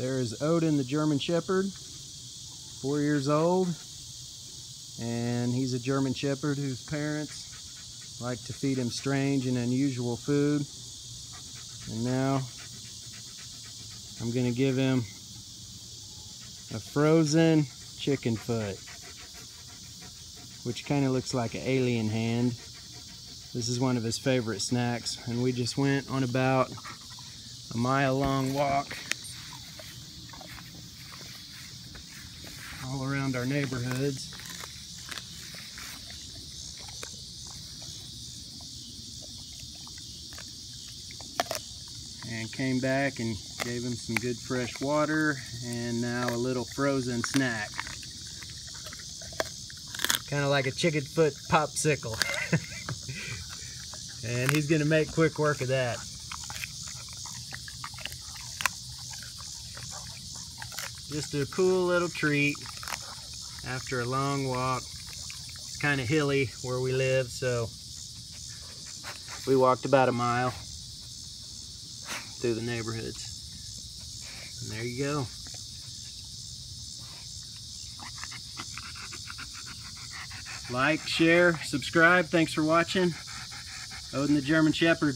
is Odin the German Shepherd, four years old. And he's a German Shepherd whose parents like to feed him strange and unusual food. And now I'm gonna give him a frozen chicken foot, which kind of looks like an alien hand. This is one of his favorite snacks, and we just went on about a mile long walk around our neighborhoods. And came back and gave him some good fresh water and now a little frozen snack. Kind of like a chicken foot popsicle. and he's gonna make quick work of that. Just a cool little treat after a long walk. It's kind of hilly where we live, so we walked about a mile through the neighborhoods. And there you go. Like, share, subscribe. Thanks for watching. Odin the German Shepherd.